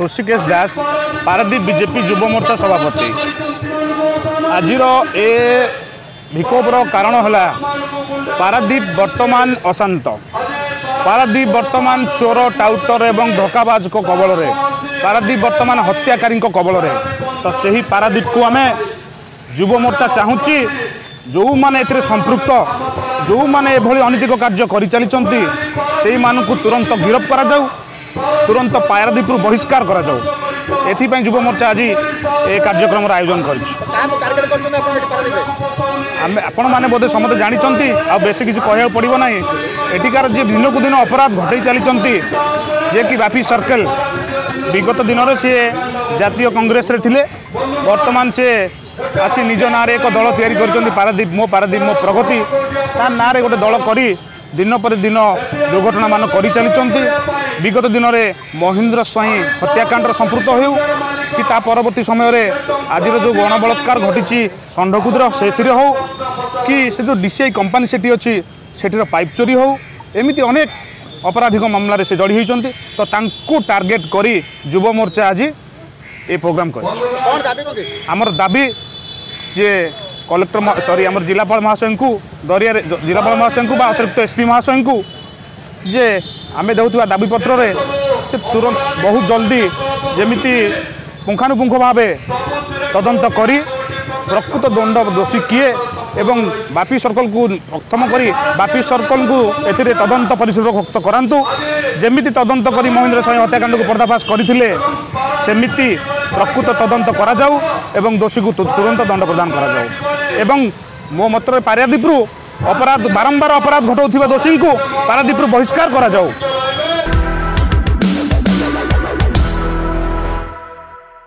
Hrushikesh Das Paradip BJP ଯୁବମୋର୍ଚ୍ଚା ସଭାପତି ଆଜିର ଏ ବିକ୍ଷୋଭର କାରଣ ହେଲା ପାରାଦୀପ ବର୍ତ୍ତମାନ ଅଶାନ୍ତ ପାରାଦୀପ ବର୍ତ୍ତମାନ ଚୋର ଟାଉଟର ଏବଂ ଧୋକାବାଜଙ୍କ କବଳରେ ପାରାଦୀପ ବର୍ତ୍ତମାନ ହତ୍ୟାକାରୀଙ୍କ କବଳରେ ତ ସେହି ପାରାଦୀପକୁ ଆମେ ଯୁବମୋର୍ଚ୍ଚା ଚାହୁଁଛି ଯେଉଁମାନେ ଏଥିରେ ସମ୍ପୃକ୍ତ ଯେଉଁମାନେ ଏଭଳି ଅନୈତିକ କାର୍ଯ୍ୟ କରିଚାଲିଛନ୍ତି ସେଇମାନଙ୍କୁ ତୁରନ୍ତ ଗିରଫ କରାଯାଉ ତୁରନ୍ତ ପାରାଦ୍ୱୀପରୁ ବହିଷ୍କାର କରାଯାଉ ଏଥିପାଇଁ ଯୁବ ମୋର୍ଚ୍ଚା ଆଜି ଏ କାର୍ଯ୍ୟକ୍ରମର ଆୟୋଜନ କରିଛି ଆମେ ଆପଣମାନେ ବୋଧେ ସମସ୍ତେ ଜାଣିଛନ୍ତି ଆଉ ବେଶୀ କିଛି କହିବାକୁ ପଡ଼ିବ ନାହିଁ ଏଠିକାର ଯିଏ ଦିନକୁ ଦିନ ଅପରାଧ ଘଟେଇ ଚାଲିଛନ୍ତି ଯିଏକି ବାପି ସର୍କେଲ ବିଗତ ଦିନରେ ସିଏ ଜାତୀୟ କଂଗ୍ରେସରେ ଥିଲେ ବର୍ତ୍ତମାନ ସିଏ ଆସି ନିଜ ନାଁରେ ଏକ ଦଳ ତିଆରି କରିଛନ୍ତି ପାରାଦ୍ୱୀପ ମୋ ପାରାଦ୍ୱୀପ ମୋ ପ୍ରଗତି ତା ନାଁରେ ଗୋଟେ ଦଳ କରି ଦିନ ପରେ ଦିନ ଦୁର୍ଘଟଣାମାନ କରିଚାଲିଛନ୍ତି ବିଗତ ଦିନରେ ମହେନ୍ଦ୍ର ସ୍ୱାଇଁ ହତ୍ୟାକାଣ୍ଡର ସମ୍ପୃକ୍ତ ହେଉ କି ତା ପରବର୍ତ୍ତୀ ସମୟରେ ଆଜିର ଯେଉଁ ଗଣବଳାତ୍କାର ଘଟିଛି ଷଣ୍ଢକୁଦ୍ର ସେଥିରେ ହେଉ କି ସେ ଯେଉଁ ଡିସିଆଇ କମ୍ପାନୀ ସେଠି ଅଛି ସେଠିର ପାଇପ୍ ଚୋରି ହେଉ ଏମିତି ଅନେକ ଅପରାଧିକ ମାମଲାରେ ସେ ଜଡ଼ି ହୋଇଛନ୍ତି ତ ତାଙ୍କୁ ଟାର୍ଗେଟ୍ କରି ଯୁବ ମୋର୍ଚ୍ଚା ଆଜି ଏ ପ୍ରୋଗ୍ରାମ୍ କରିଛି ଆମର ଦାବି ଯେ কলেক্টর সরি আমার জেলাপাল মহাশয়ঙ্কু দরিয়ার জেলাপাল মহাশয়ঙ্কু বা অতিরিক্ত এসপি মহাশয়ঙ্কু যে আমি দেওয়া দাবিপত্রে সে তুরন্ত বহু জলদি যেমি পুঙ্খানুপুঙ্খভাবে তদন্ত করে প্রকৃত দণ্ড দোষী কি এবং বাপি সর্কল অক্ষম করে বাপি সর্কল এতে তদন্ত পরিসরভুক্ত করা যেমি তদন্ত করে মহেন্দ্র স্বাইঁ হত্যাকাণ্ডকে পর্দাফাশ করে সেমিতি প্রকৃত তদন্ত করা এবং দোষীকে তুরন্ত দণ্ড প্রদান করা এবং ମୋ ମତରେ ପାରାଦ୍ୱୀପରୁ ଅପରାଧ ବାରମ୍ବାର ଅପରାଧ ଘଟାଉଥିବା ଦୋଷୀଙ୍କୁ ପାରାଦ୍ୱୀପରୁ ବହିଷ୍କାର କରାଯାଉ